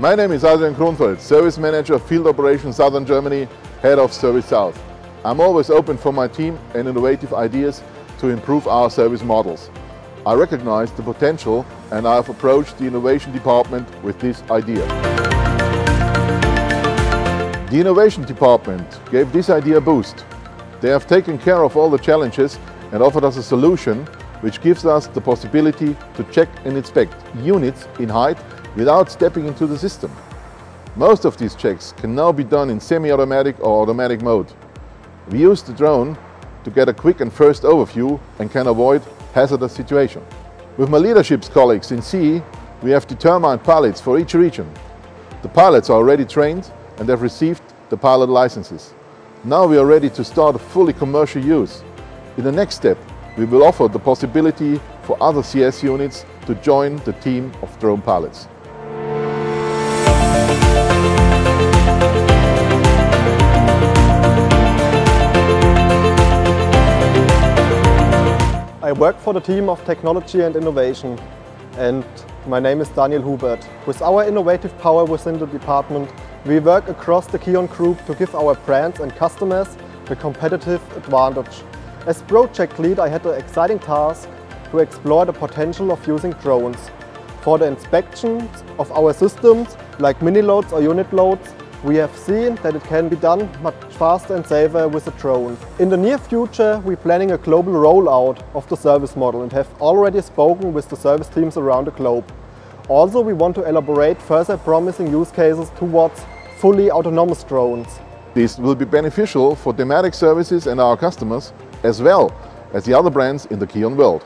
My name is Adrian Kronfeld, Service Manager, of Field Operations Southern Germany, Head of Service South. I'm always open for my team and innovative ideas to improve our service models. I recognize the potential and I have approached the innovation department with this idea. The innovation department gave this idea a boost. They have taken care of all the challenges and offered us a solution which gives us the possibility to check and inspect units in height without stepping into the system. Most of these checks can now be done in semi-automatic or automatic mode. We use the drone to get a quick and first overview and can avoid hazardous situation. With my leadership's colleagues in CE, we have determined pilots for each region. The pilots are already trained and have received the pilot licenses. Now we are ready to start a fully commercial use. In the next step, we will offer the possibility for other CS units to join the team of drone pilots. I work for the team of Technology and Innovation and my name is Daniel Hubert. With our innovative power within the department, we work across the KION Group to give our brands and customers the competitive advantage as project lead, I had the exciting task to explore the potential of using drones. For the inspections of our systems, like mini loads or unit loads, we have seen that it can be done much faster and safer with a drone. In the near future, we're planning a global rollout of the service model and have already spoken with the service teams around the globe. Also, we want to elaborate further promising use cases towards fully autonomous drones. This will be beneficial for Dematic services and our customers as well as the other brands in the KION world.